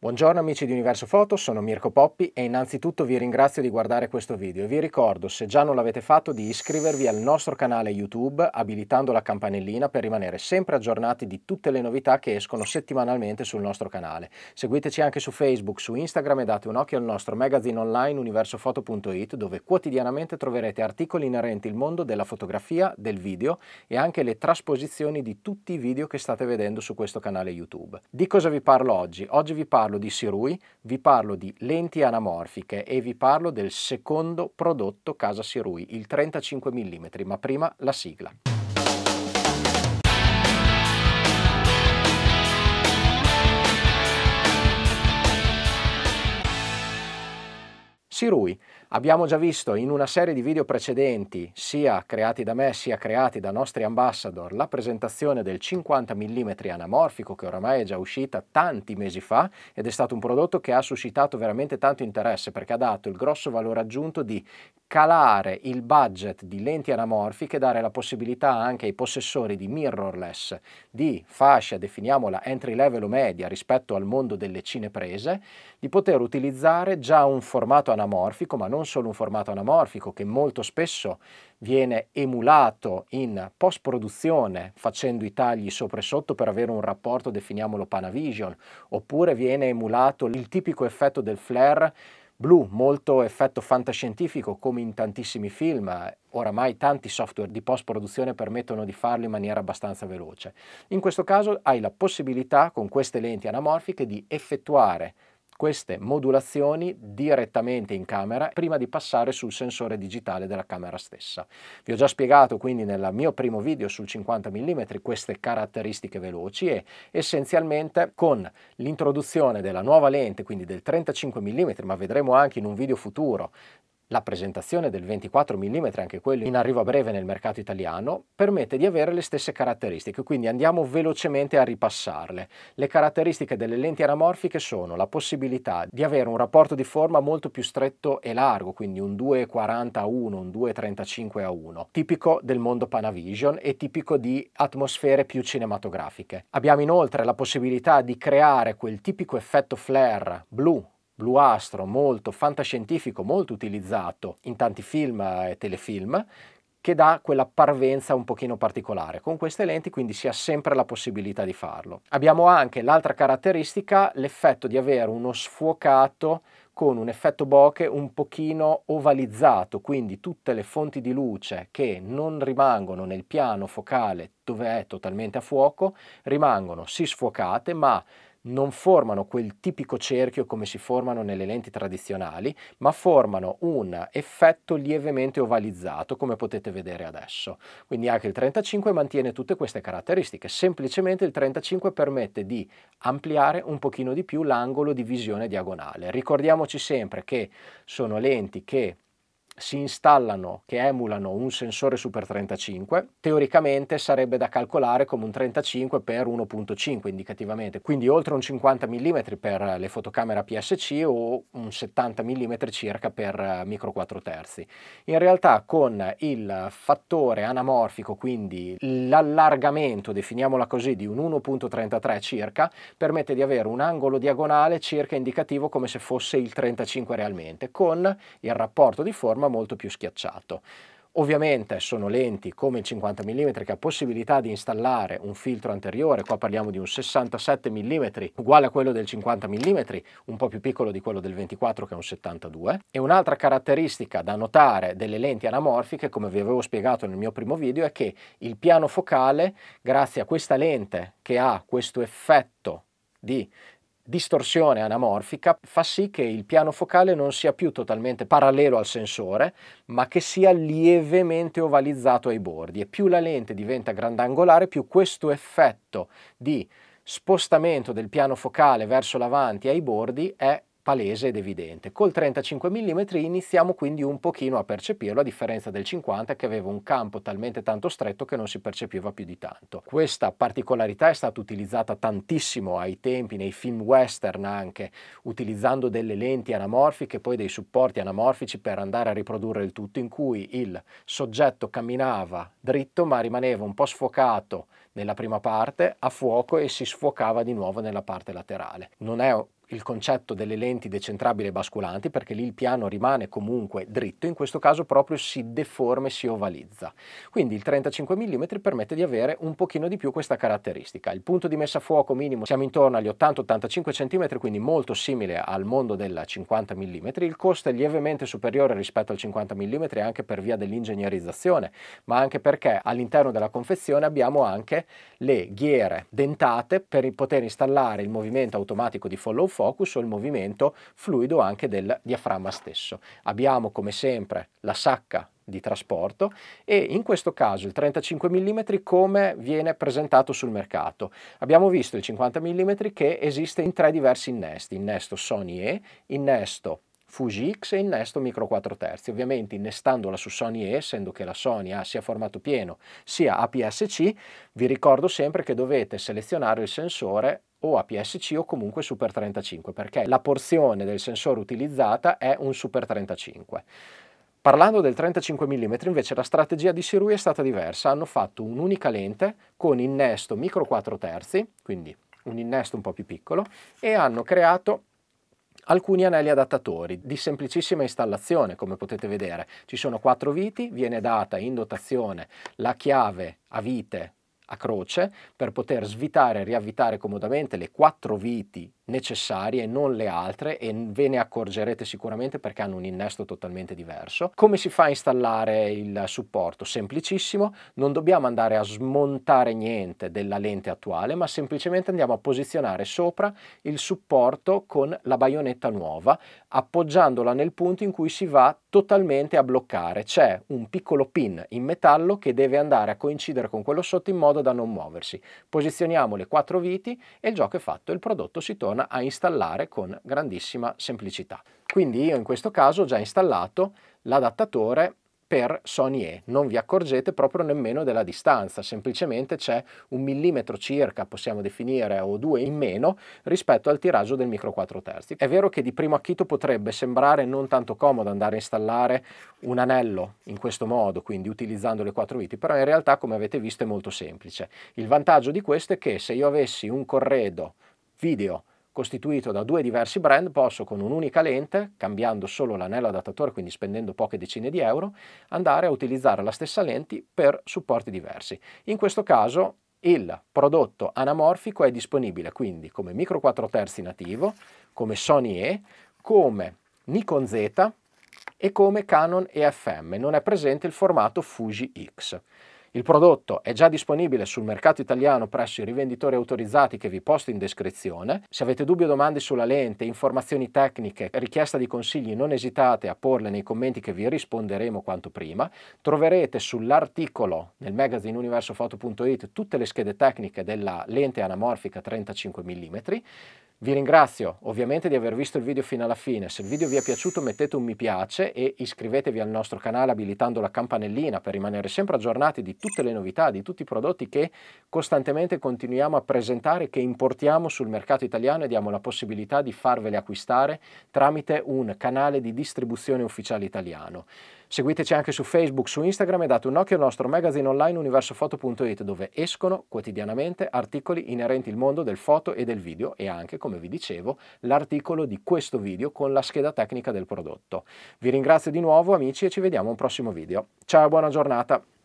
Buongiorno amici di Universo Foto, sono Mirko Poppi e innanzitutto vi ringrazio di guardare questo video e vi ricordo, se già non l'avete fatto, di iscrivervi al nostro canale YouTube abilitando la campanellina per rimanere sempre aggiornati di tutte le novità che escono settimanalmente sul nostro canale. Seguiteci anche su Facebook, su Instagram e date un occhio al nostro magazine online universofoto.it dove quotidianamente troverete articoli inerenti al mondo della fotografia, del video e anche le trasposizioni di tutti i video che state vedendo su questo canale YouTube. Di cosa vi parlo oggi? Oggi vi parlo parlo di Sirui, vi parlo di lenti anamorfiche e vi parlo del secondo prodotto casa Sirui, il 35 mm, ma prima la sigla. Sirui Abbiamo già visto in una serie di video precedenti, sia creati da me sia creati da nostri ambassador, la presentazione del 50 mm anamorfico che oramai è già uscita tanti mesi fa ed è stato un prodotto che ha suscitato veramente tanto interesse perché ha dato il grosso valore aggiunto di calare il budget di lenti anamorfiche dare la possibilità anche ai possessori di mirrorless di fascia, definiamola entry level o media rispetto al mondo delle cineprese, di poter utilizzare già un formato anamorfico ma non non solo un formato anamorfico che molto spesso viene emulato in post produzione facendo i tagli sopra e sotto per avere un rapporto, definiamolo Panavision, oppure viene emulato il tipico effetto del flare blu, molto effetto fantascientifico come in tantissimi film, oramai tanti software di post produzione permettono di farlo in maniera abbastanza veloce. In questo caso hai la possibilità con queste lenti anamorfiche di effettuare queste modulazioni direttamente in camera prima di passare sul sensore digitale della camera stessa. Vi ho già spiegato quindi nel mio primo video sul 50 mm queste caratteristiche veloci e essenzialmente con l'introduzione della nuova lente, quindi del 35 mm, ma vedremo anche in un video futuro la presentazione del 24 mm, anche quello in arrivo a breve nel mercato italiano, permette di avere le stesse caratteristiche, quindi andiamo velocemente a ripassarle. Le caratteristiche delle lenti anamorfiche sono la possibilità di avere un rapporto di forma molto più stretto e largo, quindi un 2,40 a 1, un 2,35 a 1, tipico del mondo Panavision e tipico di atmosfere più cinematografiche. Abbiamo inoltre la possibilità di creare quel tipico effetto flare blu bluastro molto fantascientifico, molto utilizzato in tanti film e telefilm, che dà quella parvenza un pochino particolare. Con queste lenti quindi si ha sempre la possibilità di farlo. Abbiamo anche l'altra caratteristica, l'effetto di avere uno sfuocato con un effetto bokeh un pochino ovalizzato, quindi tutte le fonti di luce che non rimangono nel piano focale dove è totalmente a fuoco, rimangono sì sfocate, ma non formano quel tipico cerchio come si formano nelle lenti tradizionali, ma formano un effetto lievemente ovalizzato, come potete vedere adesso. Quindi anche il 35 mantiene tutte queste caratteristiche, semplicemente il 35 permette di ampliare un pochino di più l'angolo di visione diagonale. Ricordiamoci sempre che sono lenti che si installano che emulano un sensore Super 35, teoricamente sarebbe da calcolare come un 35 per 1.5 indicativamente, quindi oltre un 50 mm per le fotocamere PSC o un 70 mm circa per micro 4 terzi. In realtà con il fattore anamorfico, quindi l'allargamento, definiamola così, di un 1.33 circa, permette di avere un angolo diagonale circa indicativo come se fosse il 35 realmente, con il rapporto di forma molto più schiacciato. Ovviamente sono lenti come il 50 mm che ha possibilità di installare un filtro anteriore, qua parliamo di un 67 mm uguale a quello del 50 mm, un po' più piccolo di quello del 24 che è un 72. E un'altra caratteristica da notare delle lenti anamorfiche, come vi avevo spiegato nel mio primo video, è che il piano focale, grazie a questa lente che ha questo effetto di distorsione anamorfica fa sì che il piano focale non sia più totalmente parallelo al sensore, ma che sia lievemente ovalizzato ai bordi. E più la lente diventa grandangolare, più questo effetto di spostamento del piano focale verso l'avanti ai bordi è palese ed evidente. Col 35 mm iniziamo quindi un pochino a percepirlo, a differenza del 50 che aveva un campo talmente tanto stretto che non si percepiva più di tanto. Questa particolarità è stata utilizzata tantissimo ai tempi, nei film western anche, utilizzando delle lenti anamorfiche poi dei supporti anamorfici per andare a riprodurre il tutto, in cui il soggetto camminava dritto ma rimaneva un po' sfocato nella prima parte a fuoco e si sfocava di nuovo nella parte laterale. Non è il concetto delle lenti decentrabili e basculanti perché lì il piano rimane comunque dritto, in questo caso proprio si deforma e si ovalizza. Quindi il 35 mm permette di avere un pochino di più questa caratteristica. Il punto di messa a fuoco minimo siamo intorno agli 80-85 cm, quindi molto simile al mondo del 50 mm. Il costo è lievemente superiore rispetto al 50 mm anche per via dell'ingegnerizzazione, ma anche perché all'interno della confezione abbiamo anche le ghiere dentate per poter installare il movimento automatico di follow focus o il movimento fluido anche del diaframma stesso. Abbiamo come sempre la sacca di trasporto e in questo caso il 35 mm come viene presentato sul mercato. Abbiamo visto il 50 mm che esiste in tre diversi innesti, innesto Sony E, innesto Fuji X e innesto micro 4 terzi. Ovviamente innestandola su Sony E, essendo che la Sony ha sia formato pieno sia APS-C, vi ricordo sempre che dovete selezionare il sensore o APS-C o comunque Super 35 perché la porzione del sensore utilizzata è un Super 35. Parlando del 35 mm invece la strategia di Sirui è stata diversa, hanno fatto un'unica lente con innesto micro 4 terzi, quindi un innesto un po' più piccolo, e hanno creato alcuni anelli adattatori di semplicissima installazione, come potete vedere. Ci sono quattro viti, viene data in dotazione la chiave a vite a croce per poter svitare e riavvitare comodamente le quattro viti necessarie e non le altre e ve ne accorgerete sicuramente perché hanno un innesto totalmente diverso. Come si fa a installare il supporto? Semplicissimo, non dobbiamo andare a smontare niente della lente attuale ma semplicemente andiamo a posizionare sopra il supporto con la baionetta nuova appoggiandola nel punto in cui si va totalmente a bloccare. C'è un piccolo pin in metallo che deve andare a coincidere con quello sotto in modo da non muoversi. Posizioniamo le quattro viti e il gioco è fatto, il prodotto si torna a installare con grandissima semplicità. Quindi io in questo caso ho già installato l'adattatore per Sony E. Non vi accorgete proprio nemmeno della distanza, semplicemente c'è un millimetro circa, possiamo definire, o due in meno rispetto al tiraggio del micro 4 terzi. È vero che di primo acchito potrebbe sembrare non tanto comodo andare a installare un anello in questo modo, quindi utilizzando le quattro viti, però in realtà come avete visto è molto semplice. Il vantaggio di questo è che se io avessi un corredo video costituito da due diversi brand, posso con un'unica lente, cambiando solo l'anello adattatore, quindi spendendo poche decine di euro, andare a utilizzare la stessa lente per supporti diversi. In questo caso il prodotto anamorfico è disponibile quindi come micro 4 terzi nativo, come Sony E, come Nikon Z e come Canon EFM. Non è presente il formato Fuji X. Il prodotto è già disponibile sul mercato italiano presso i rivenditori autorizzati che vi posto in descrizione. Se avete dubbi o domande sulla lente, informazioni tecniche, richiesta di consigli, non esitate a porle nei commenti che vi risponderemo quanto prima. Troverete sull'articolo nel magazine universofoto.it tutte le schede tecniche della lente anamorfica 35 mm. Vi ringrazio ovviamente di aver visto il video fino alla fine, se il video vi è piaciuto mettete un mi piace e iscrivetevi al nostro canale abilitando la campanellina per rimanere sempre aggiornati di tutte le novità, di tutti i prodotti che costantemente continuiamo a presentare, che importiamo sul mercato italiano e diamo la possibilità di farveli acquistare tramite un canale di distribuzione ufficiale italiano. Seguiteci anche su Facebook, su Instagram e date un occhio al nostro magazine online universofoto.it dove escono quotidianamente articoli inerenti al mondo del foto e del video e anche, come vi dicevo, l'articolo di questo video con la scheda tecnica del prodotto. Vi ringrazio di nuovo amici e ci vediamo a un prossimo video. Ciao, buona giornata!